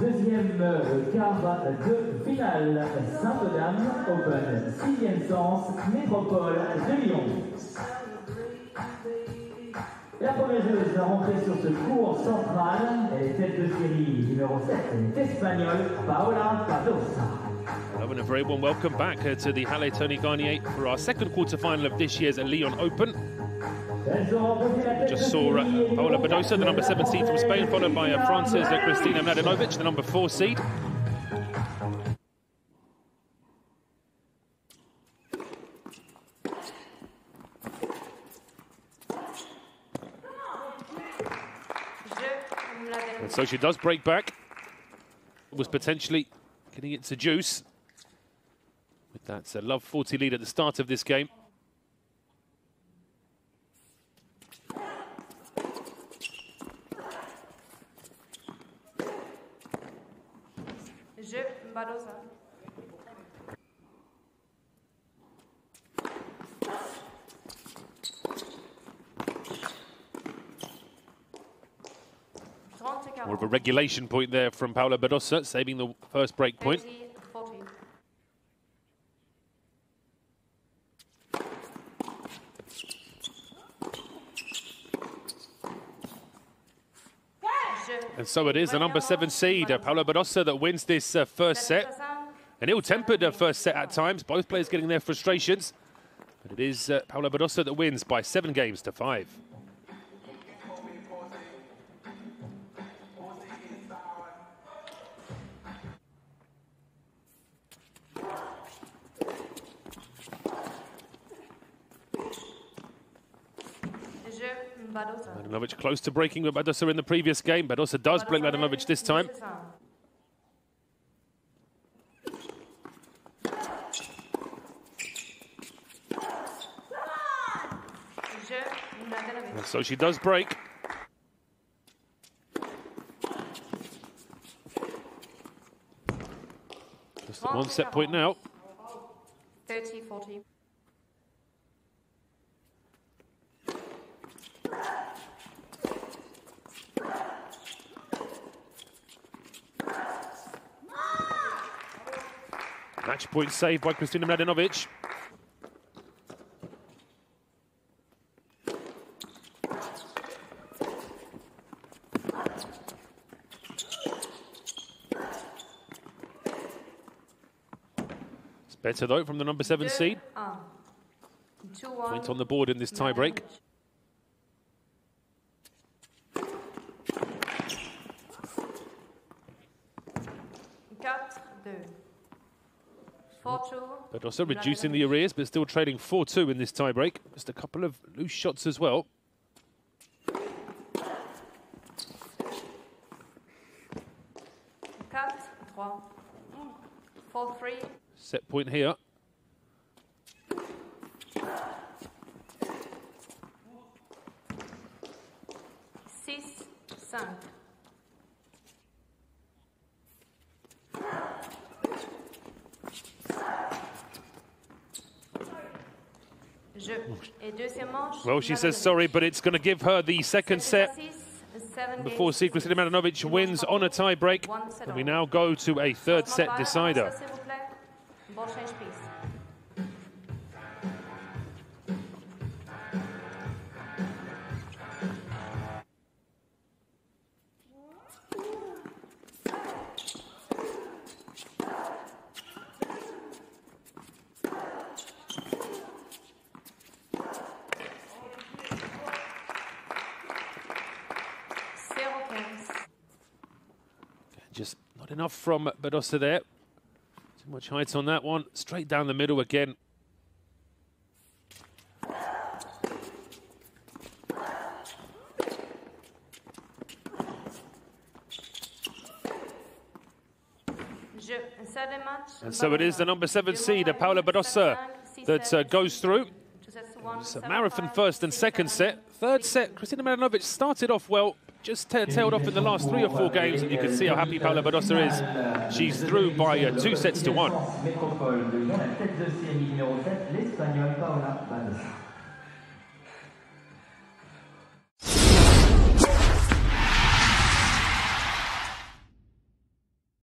Deuxième euh, quart de finale, Saint-Odame Open, sixième sens, Métropole de Lyon. La première joueuse à rentrer sur ce cours central, est tête de série numéro 7, elle est espagnole, Paola Padosa. Hello and a very warm welcome back uh, to the Halle Tony Garnier for our second quarter final of this year's Lyon Open. Just saw uh, Paula Badosa, the number 7 seed from Spain, followed by uh, France's uh, Kristina Mladenovic, the number 4 seed. And so she does break back. Was potentially getting it to deuce with that love 40 lead at the start of this game. More of a regulation point there from Paula Badosa, saving the first break point. 30, 40. Je And so it is, the number seven seed, uh, Paula Badosa, that wins this uh, first set. An ill-tempered uh, first set at times, both players getting their frustrations. But it is uh, Paula Badosa that wins by seven games to five. Mladenovic close to breaking with Badosa in the previous game. Badosa does break Mladenovic this time. And so she does break. Just one set point now. 30, 40. Match point saved by Kristina Mladenovic. It's better though from the number seven seed. Point on the board in this tie break. Quatre, deux. But also reducing the arrears, but still trading 4-2 in this tiebreak. Just a couple of loose shots as well. Four, three. Set point here. Six. Well, she says sorry, but it's going to give her the second set before Secret Mladenovic wins on a tie break. And we now go to a third set decider. Just not enough from Badosa there. Too much height on that one. Straight down the middle again. Je. Seven match. And so it is the number seven seed, Paula Badosa, that uh, goes through. It's a marathon first and second set. Third set, Kristina Mladenovic started off well, just ta- tailed off in the last three or four games, and you can see how happy Paula Badosa is. She's through by uh, two sets to one.